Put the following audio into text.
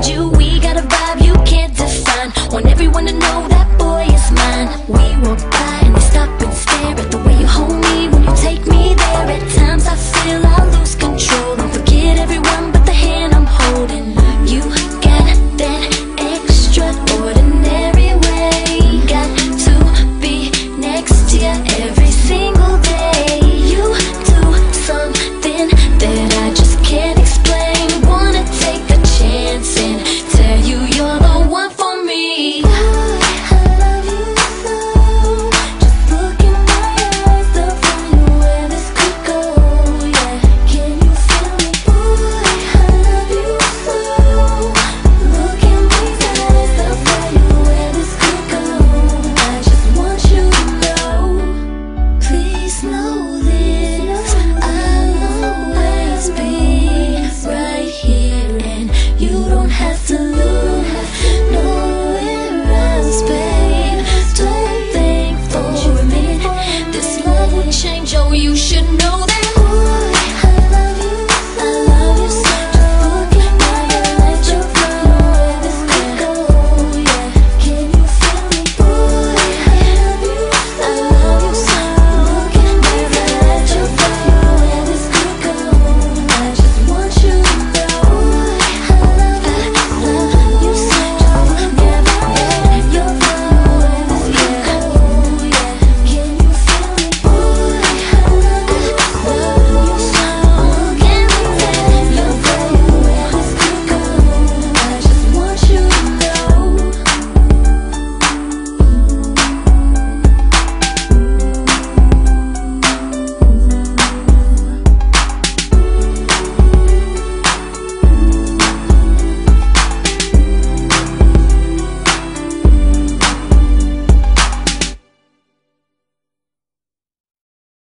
around you We got a vibe you can't define. Want everyone to know that boy is mine. We will you should know